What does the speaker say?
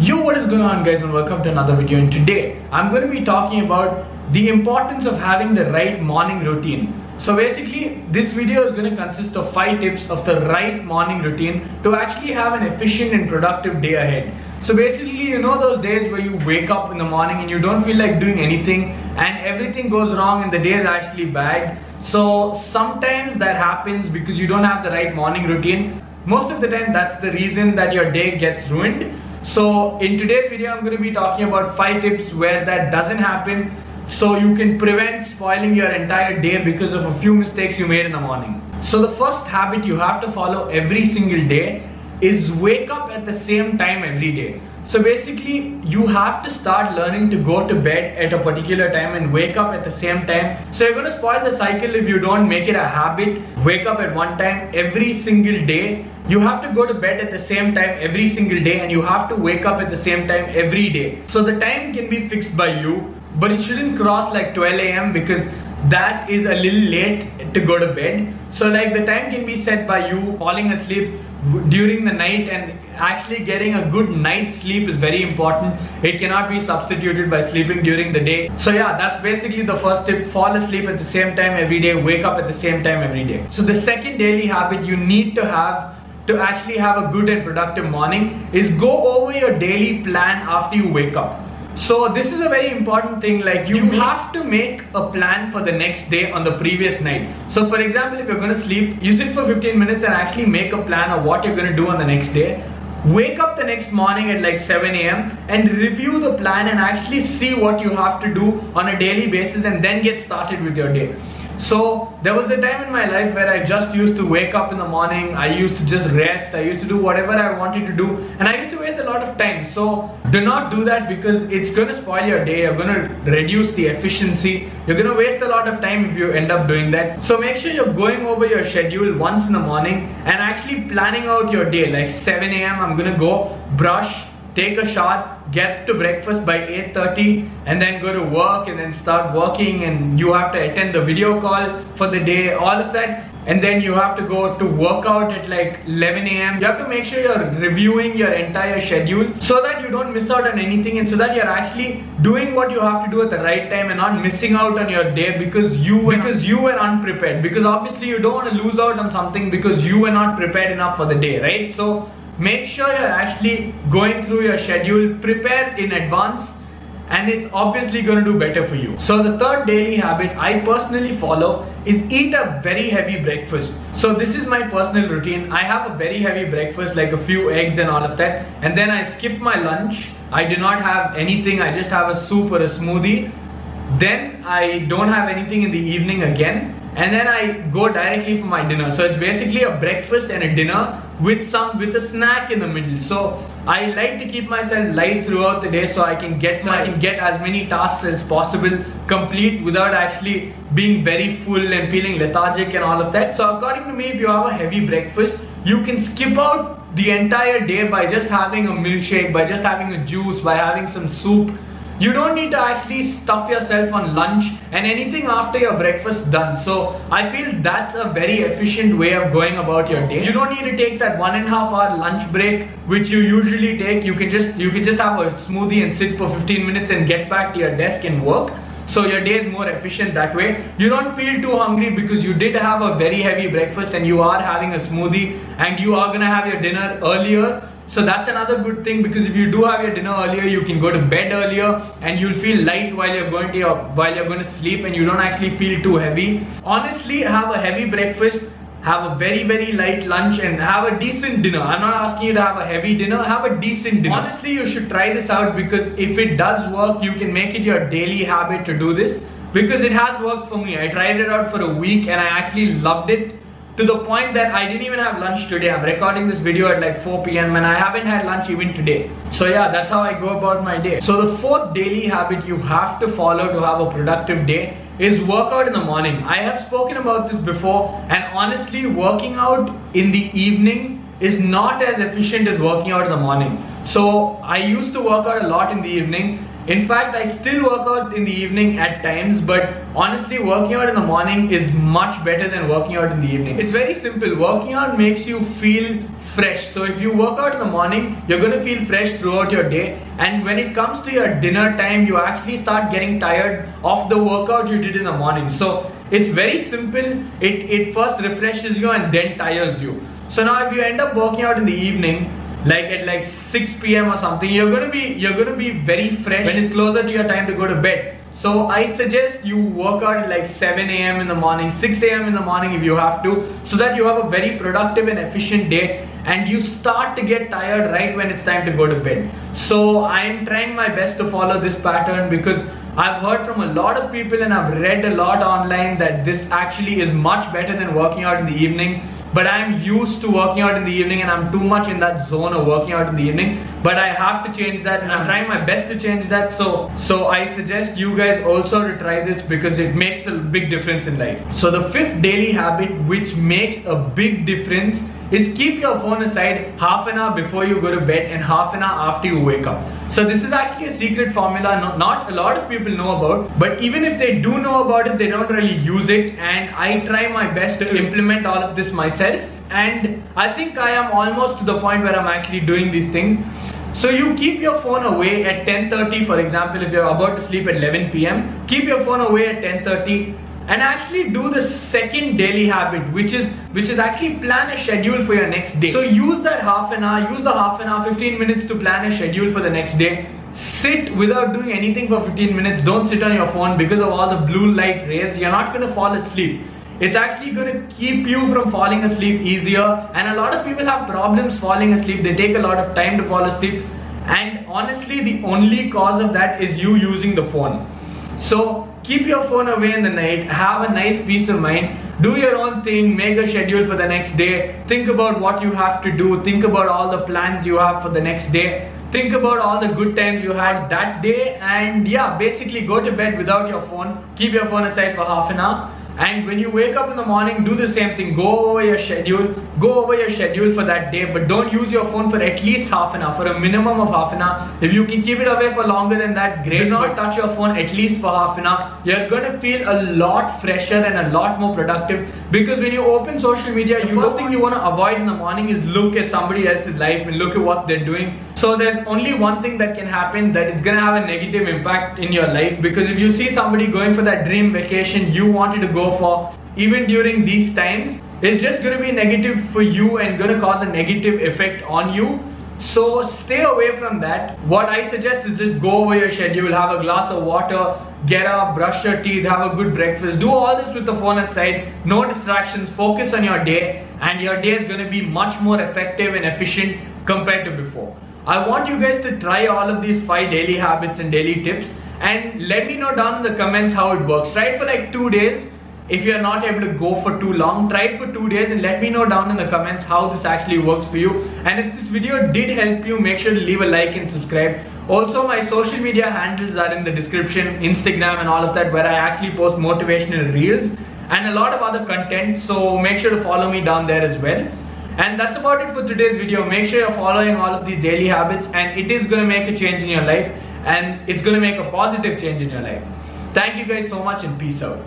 Yo, what is going on guys and welcome to another video and today I'm going to be talking about the importance of having the right morning routine. So basically this video is going to consist of 5 tips of the right morning routine to actually have an efficient and productive day ahead. So basically you know those days where you wake up in the morning and you don't feel like doing anything and everything goes wrong and the day is actually bad. So sometimes that happens because you don't have the right morning routine. Most of the time that's the reason that your day gets ruined. So in today's video, I'm going to be talking about five tips where that doesn't happen so you can prevent spoiling your entire day because of a few mistakes you made in the morning. So the first habit you have to follow every single day is wake up at the same time every day. So basically you have to start learning to go to bed at a particular time and wake up at the same time. So you're going to spoil the cycle if you don't make it a habit. Wake up at one time every single day. You have to go to bed at the same time every single day and you have to wake up at the same time every day. So the time can be fixed by you but it shouldn't cross like 12 a.m. because that is a little late to go to bed. So like the time can be set by you falling asleep during the night and actually getting a good night's sleep is very important. It cannot be substituted by sleeping during the day. So yeah, that's basically the first tip. Fall asleep at the same time every day, wake up at the same time every day. So the second daily habit you need to have to actually have a good and productive morning is go over your daily plan after you wake up. So this is a very important thing like you, you have to make a plan for the next day on the previous night. So for example, if you're going to sleep, use it for 15 minutes and actually make a plan of what you're going to do on the next day. Wake up the next morning at like 7 a.m. and review the plan and actually see what you have to do on a daily basis and then get started with your day. So there was a time in my life where I just used to wake up in the morning, I used to just rest, I used to do whatever I wanted to do and I used to waste a lot of time. So do not do that because it's to spoil your day, you're to reduce the efficiency, you're to waste a lot of time if you end up doing that. So make sure you're going over your schedule once in the morning and actually planning out your day like 7 a.m. I'm to go brush, take a shot, get to breakfast by 8.30 and then go to work and then start working and you have to attend the video call for the day, all of that. And then you have to go to workout at like 11 a.m. You have to make sure you're reviewing your entire schedule so that you don't miss out on anything and so that you're actually doing what you have to do at the right time and not missing out on your day because you were, because you were unprepared. Because obviously you don't want to lose out on something because you were not prepared enough for the day, right? So make sure you're actually going through your schedule, prepare in advance and it's obviously going to do better for you. So the third daily habit I personally follow is eat a very heavy breakfast. So this is my personal routine. I have a very heavy breakfast like a few eggs and all of that and then I skip my lunch. I do not have anything. I just have a soup or a smoothie. Then I don't have anything in the evening again and then I go directly for my dinner. So it's basically a breakfast and a dinner with some with a snack in the middle. So I like to keep myself light throughout the day so I can get so I can get as many tasks as possible complete without actually being very full and feeling lethargic and all of that. So according to me, if you have a heavy breakfast, you can skip out the entire day by just having a milkshake, by just having a juice, by having some soup you don't need to actually stuff yourself on lunch and anything after your breakfast done. So I feel that's a very efficient way of going about your day. You don't need to take that one and a half hour lunch break which you usually take. You can just you can just have a smoothie and sit for 15 minutes and get back to your desk and work. So your day is more efficient that way. You don't feel too hungry because you did have a very heavy breakfast and you are having a smoothie and you are gonna have your dinner earlier so that's another good thing because if you do have your dinner earlier, you can go to bed earlier and you'll feel light while you're going to your, while you're going to sleep and you don't actually feel too heavy. Honestly, have a heavy breakfast have a very very light lunch and have a decent dinner. I'm not asking you to have a heavy dinner have a decent dinner. Honestly you should try this out because if it does work you can make it your daily habit to do this because it has worked for me. I tried it out for a week and i actually loved it to the point that I didn't even have lunch today. I'm recording this video at like 4 p.m. and I haven't had lunch even today. So yeah, that's how I go about my day. So the fourth daily habit you have to follow to have a productive day is workout in the morning. I have spoken about this before and honestly working out in the evening is not as efficient as working out in the morning. So I used to work out a lot in the evening In fact, I still work out in the evening at times, but honestly, working out in the morning is much better than working out in the evening. It's very simple. Working out makes you feel fresh. So if you work out in the morning, you're going to feel fresh throughout your day. And when it comes to your dinner time, you actually start getting tired of the workout you did in the morning. So it's very simple. It, it first refreshes you and then tires you. So now if you end up working out in the evening, like at like 6 p.m. or something, you're gonna be you're gonna be very fresh when it's closer to your time to go to bed. So I suggest you work out at like 7 a.m. in the morning, 6 a.m. in the morning if you have to, so that you have a very productive and efficient day and you start to get tired right when it's time to go to bed. So I'm trying my best to follow this pattern because I've heard from a lot of people and I've read a lot online that this actually is much better than working out in the evening but I'm used to working out in the evening and I'm too much in that zone of working out in the evening. But I have to change that and I'm trying my best to change that. So so I suggest you guys also to try this because it makes a big difference in life. So the fifth daily habit which makes a big difference is keep your phone aside half an hour before you go to bed and half an hour after you wake up. So this is actually a secret formula not a lot of people know about but even if they do know about it they don't really use it and I try my best to hmm. implement all of this myself and I think I am almost to the point where I'm actually doing these things. So you keep your phone away at 10.30 for example if you're about to sleep at 11 pm keep your phone away at 10.30 and actually do the second daily habit which is which is actually plan a schedule for your next day. So use that half an hour use the half an hour 15 minutes to plan a schedule for the next day. Sit without doing anything for 15 minutes. Don't sit on your phone because of all the blue light rays. You're not going to fall asleep. It's actually going to keep you from falling asleep easier. And a lot of people have problems falling asleep. They take a lot of time to fall asleep. And honestly the only cause of that is you using the phone so keep your phone away in the night, have a nice peace of mind, do your own thing, make a schedule for the next day, think about what you have to do, think about all the plans you have for the next day, think about all the good times you had that day. And yeah, basically go to bed without your phone, keep your phone aside for half an hour and when you wake up in the morning do the same thing. Go over your schedule. Go over your schedule for that day but don't use your phone for at least half an hour for a minimum of half an hour. If you can keep it away for longer than that great. Do not touch your phone at least for half an hour. You're going to feel a lot fresher and a lot more productive because when you open social media the first thing you want to avoid in the morning is look at somebody else's life and look at what they're doing. So there's only one thing that can happen that it's gonna have a negative impact in your life because if you see somebody going for that dream vacation you wanted to go for. Even during these times it's just going to be negative for you and going to cause a negative effect on you. So stay away from that. What i suggest is just go over your schedule have a glass of water get up brush your teeth have a good breakfast. Do all this with the phone aside no distractions. Focus on your day and your day is going to be much more effective and efficient compared to before. I want you guys to try all of these five daily habits and daily tips and let me know down in the comments how it works. Try for like two days if you're not able to go for too long, try it for two days and let me know down in the comments how this actually works for you. And if this video did help you, make sure to leave a like and subscribe. Also, my social media handles are in the description, Instagram and all of that, where I actually post motivational reels and a lot of other content. So make sure to follow me down there as well. And that's about it for today's video. Make sure you're following all of these daily habits and it is going to make a change in your life and it's going to make a positive change in your life. Thank you guys so much and peace out.